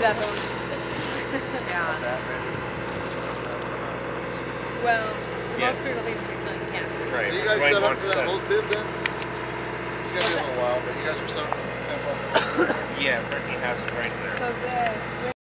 do that whole Yeah. Well, Yeah. most critical things are killing cancer. Right. So you guys Dwayne set up for that to- hose bib then? It's gonna be a little while, but you guys are set up for the. Yeah, Brittany has it right there. So the